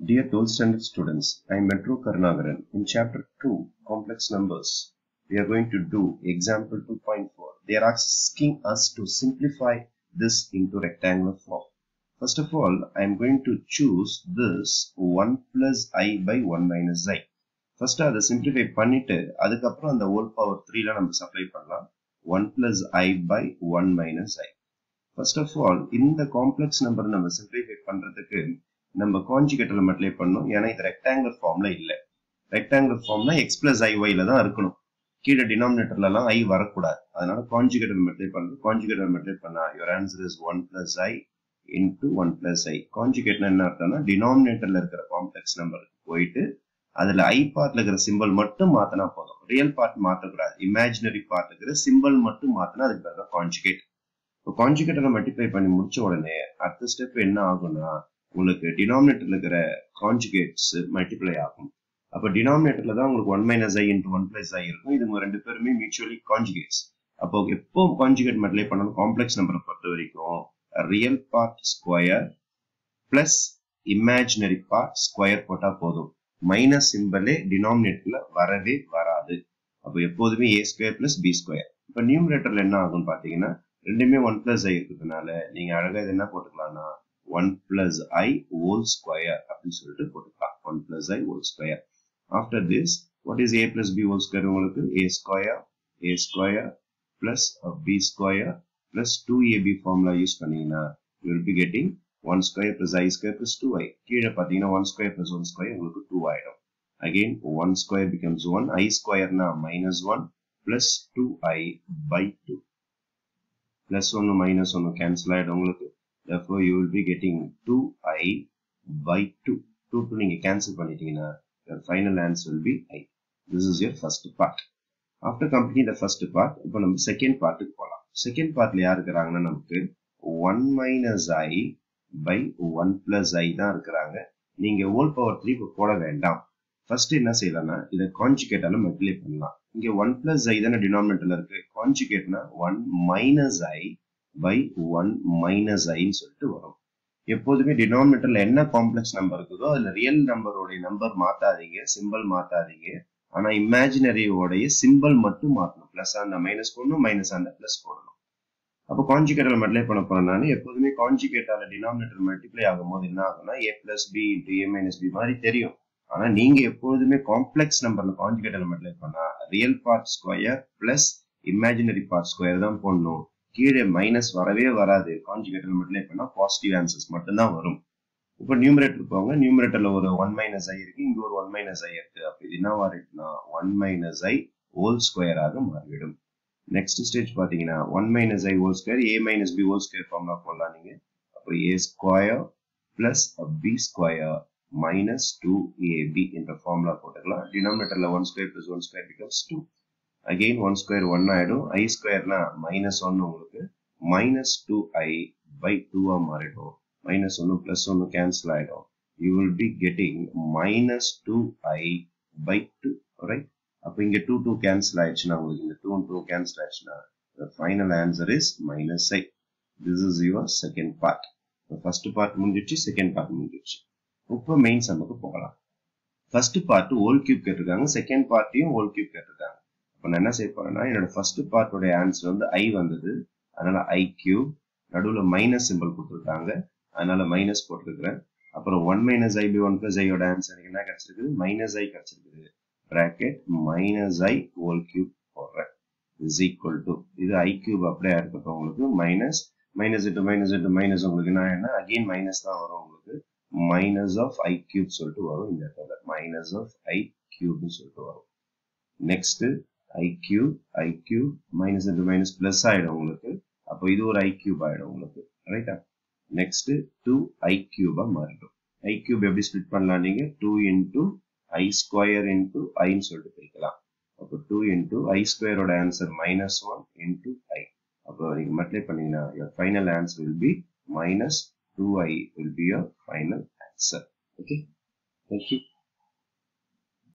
Dear 12th standard students, I am Metro Karnagaran. In chapter 2, complex numbers, we are going to do example 2.4. They are asking us to simplify this into rectangular form. First of all, I am going to choose this 1 plus i by 1 minus i. First அதை simplify பண்ணிட்டு அதுக்கப்புறம் அந்த whole power த்ரீல நம்ம supply பண்ணலாம் one plus i by one minus i first of all இந்த complex number நம்ம simplify பண்றதுக்கு நம்ம காஞ்சிகேட்டர்ல மட்டிலே பண்ணணும். ஏன்னா இது ரெக்டாங்குலர் ஃபார்ம்ல இல்லை. ரெக்டாங்குலர் ஃபார்ம்னா எக்ஸ் பிளஸ் ஐ ஒய்ல தான் இருக்கணும். கீழே டினாமினேட்டர்லாம் ஐ வரக்கூடாது. அதனால காஞ்சிகேட்டர் மெட்லே பண்ணுறது காஞ்சிகேட்டர் மெட்லே பண்ணா your answer is one plus i into one plus i காஞ்சிகேட்னா என்ன அர்த்தம்னா டினாமினேட்டர்ல இருக்கிற காம்ப்ளெக்ஸ் நம்பருக்கு போயிட்டு அதுல ஐ பார்ட்ல இருக்கிற சிம்பிள் மட்டும் மாத்தினா போதும். ரியல் பார்ட் மாத்தக்கூடாது. இமேஜினரி பார்ட் இருக்கிற சிம்பிள் மட்டும் மாத்தினா அதுக்கு பேர் தான் காஞ்சுகேட் இப்போ கான்ஜிகேட்டரை மல்டிப்ளை பண்ணி முடிச்ச உடனே அடுத்த ஸ்டெப் என்ன ஆகும்னா உங்களுக்கு டினாமினேட்டர்ல இருக்கிற கான்ஜுகேட்ஸ் மல்டிப்ளை ஆகும். அப்போ டினாமினேட்டர்ல தான் உங்களுக்கு one minus i into one plus i இருக்கும். இது ரெண்டு பேருமே மியூச்சுவலி கான்ஜுகேட்ஸ் அப்போ எப்போ கான்ஜுகேட் மல்டிப்ளை பண்ணாலும் காம்ப்ளெக்ஸ் நம்பரை பொறுத்த வரைக்கும் real part square plus imaginary part square போட்டா போதும். மைனஸ் சிம்பிளே டினாமினேட்டர்ல வரவே வராது. அப்போ எப்போதுமே a square plus b square இப்போ நியூமரேட்டர்ல என்ன ஆகும்னு பாத்தீங்கன்னா ரெண்டுமே ஒன் பிளஸ் ஐ இருக்கிறதுனால நீங்க அழகா இது என்ன போட்டுக்கலாம்னா one plus i whole square அப்படின்னு சொல்லிட்டு போட்டுக்கலாம். One plus i whole square after this what is a plus b whole square உங்களுக்கு? A square a square plus b square plus two a b formula use பண்ணீங்கன்னா you will be getting one square plus i square plus two i கீழே பார்த்தீங்கன்னா one square plus one square உங்களுக்கு two ஆயிடும். Again one square becomes one i ஸ்கொயர்னா minus one plus two i by two plus ஒன்று minus ஒன்று cancel ஆகிடும் உங்களுக்கு. Therefore you will be getting 2i by 2 2 to நீங்க cancel பண்ணிட்டீங்கன்னா your final answer will be i. This is your first part. After completing the first part இப்போ நம்ம second பார்ட்டுக்கு போகலாம் second பார்ட்ல யார் இருக்கிறாங்கன்னா நமக்கு 1 minus i by one plus i தான் இருக்கிறாங்க. நீங்க ஹோல் பவர் த்ரீ இப்போ போட வேண்டாம். ஃபர்ஸ்ட் என்ன செய்யலாம்னா இதை கான்ஜுகேட்டால மல்டிப்ளை பண்ணலாம். இங்க ஒன் பிளஸ் ஐ தானே டினாமினேட்டர்ல இருக்கு. கான்ஜுகேட்னா one minus I by one minus ஐன்னு சொல்லிட்டு வரும். எப்போதுமே டினாமினேட்டர்ல என்ன காம்ப்ளெக்ஸ் நம்பர் இருக்குதோ அதுல ரியல் நம்பரோடைய நம்பர் மாத்தாதீங்க சிம்பிள் மாத்தாதீங்க. ஆனா இமேஜினரியோடைய சிம்பிள் மட்டும் மாற்றணும் பிளஸ் அந்த மைனஸ் போடணும் மைனஸ் அந்த பிளஸ் போடணும். அப்போ கான்ஜிகேட்டர் மல்டிப்ளை பண்ண போறேன் எப்போதுமே கான்ஜிகேட்டால டினாமினேட்டர் மல்டிப்ளை ஆகும்போது என்ன ஆகும்னா a plus b into a minus b மாதிரி தெரியும். ஆனா நீங்க எப்போதுமே காம்ப்ளெக்ஸ் நம்பர்ல கான்ஜிகேட்டர் மல்டிப்ளை பண்ணா real part square plus imaginary part square தான் போடணும். கீழே மைனஸ் வரவே வராது. காஞ்சிகேட்டர் மட்டும் பண்ணா பாசிட்டிவ் ஆன்சர்ஸ் மட்டும்தான் வரும். இப்போ நியூமரேட்டர் போங்க நியூமரேட்டர்ல ஒரு ஒன் மைனஸ் ஐ இருக்கு இங்க ஒரு ஒன் மைனஸ் ஐ இருக்கு. அப்போ இது என்னவா இருக்குன்னா ஒன் மைனஸ் ஐ ஹோல் ஸ்கொயராக மாறிவிடும். நெக்ஸ்ட் ஸ்டேஜ் பாத்தீங்கன்னா one minus i whole square a minus b whole square formula போடலாம் நீங்க. அப்போ a square plus b square minus two a b என்ற ஃபார்முலா போட்டுக்கலாம். டினாமினேட்டர்ல one square plus one square becomes two again one square one ஆகிடும் ஐ ஸ்கொயர்னா minus one உங்களுக்கு minus two i by டூவா மாறிடும். மைனஸ் ஒன்று ப்ளஸ் ஒன்று கேன்சல் ஆகிடும் you will be getting minus two i by two right அப்போ இங்கே டூ டூ கேன்சல் ஆயிடுச்சுன்னா உங்களுக்கு இந்த டூ டூ கேன்சல் ஆயிடுச்சுன்னா final answer is minus i this is your second part first part முடிஞ்சிச்சு செகண்ட் பார்ட் முடிஞ்சிச்சு இப்போ மெயின் சம்முக்கு போகலாம். ஃபர்ஸ்ட் பார்ட் ஹோல் கியூப் கேட்டிருக்காங்க செகண்ட் பார்ட்டையும் ஹோல் கியூப் கேட்டிருக்காங்க. இப்போ நான் என்ன செய்ய போறேன்னா என்னோட ஃபர்ஸ்ட் பார்ட்டோட ஆன்சர் வந்து ஐ வந்தது. அதனால ஐ கியூப் நடுவில் மைனஸ் சிம்பிள் கொடுத்துருக்காங்க. அதனால மைனஸ் போட்டிருக்கிறேன். அப்புறம் one minus i by one plus ஐயோட ஆன்சர் எனக்கு என்ன கிடைச்சிருக்குது? மைனஸ் ஐ கிடைச்சிருக்குது. Bracket minus i whole cube போடுறேன். இஸ் ஈக்குவல் டு இது ஐ கியூப் அப்படியே இருக்கட்டும் உங்களுக்கு. Minus minus into minus into minus உங்களுக்கு என்ன என்ன அகெயின் மைனஸ் தான் வரும் உங்களுக்கு. மைனஸ் ஆஃப் ஐ கியூப் சொல்லிட்டு வரும். இந்த இடத்துல மைனஸ் ஆஃப் ஐ cube சொல்லிட்டு வரும். Next i cube i cube minus into minus plus ஆயிடும் உங்களுக்கு. அப்போ இது ஒரு i cube ஆயிடும் உங்களுக்கு. ரைட்டா நெக்ஸ்ட் டூ ஐ கியூபா மாறிடும். ஐ கியூப் எப்படி ஸ்பிளிட் பண்ணலாம் நீங்கள் two into i square into ஐன்னு சொல்லிட்டு பிரிக்கலாம். அப்போ டூ இன்டூ ஐ ஸ்கொயரோட answer minus one into i அப்போ நீங்கள் மல்டிப்ளை பண்ணீங்கன்னா your final answer will be minus two i will be your final answer okay thank you